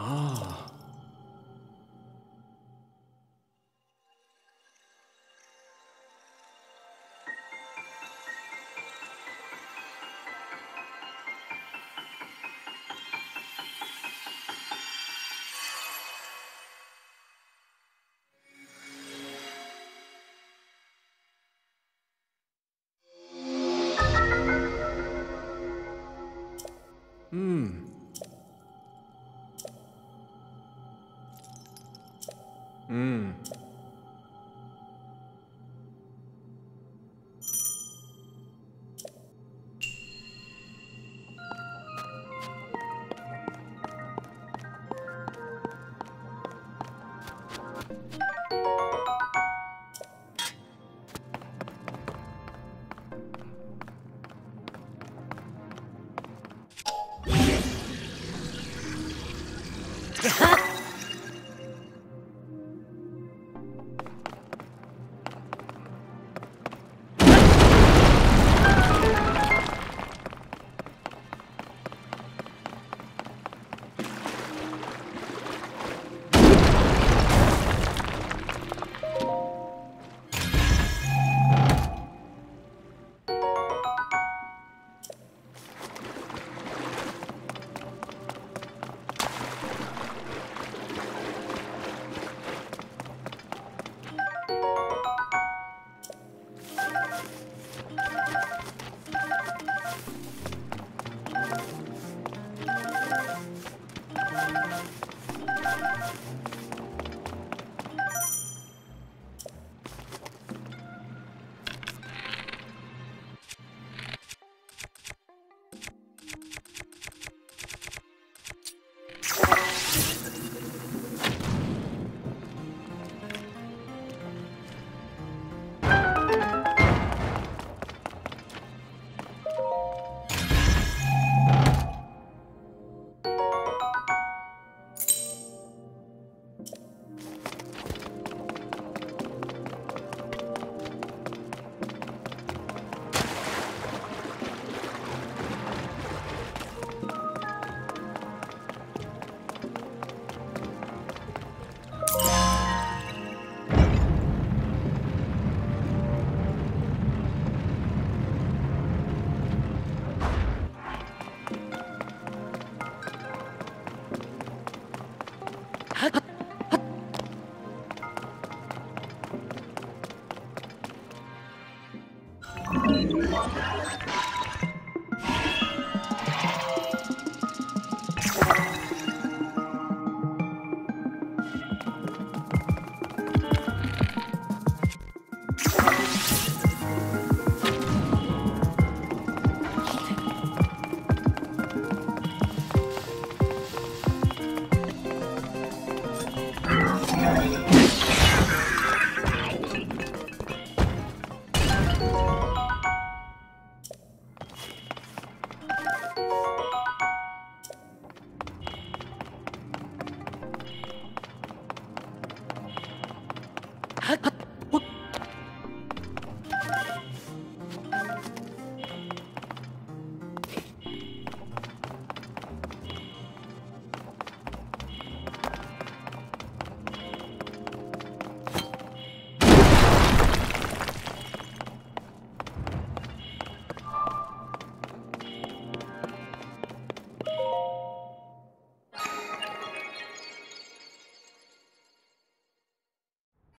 あううん。はっ Thank you. はっ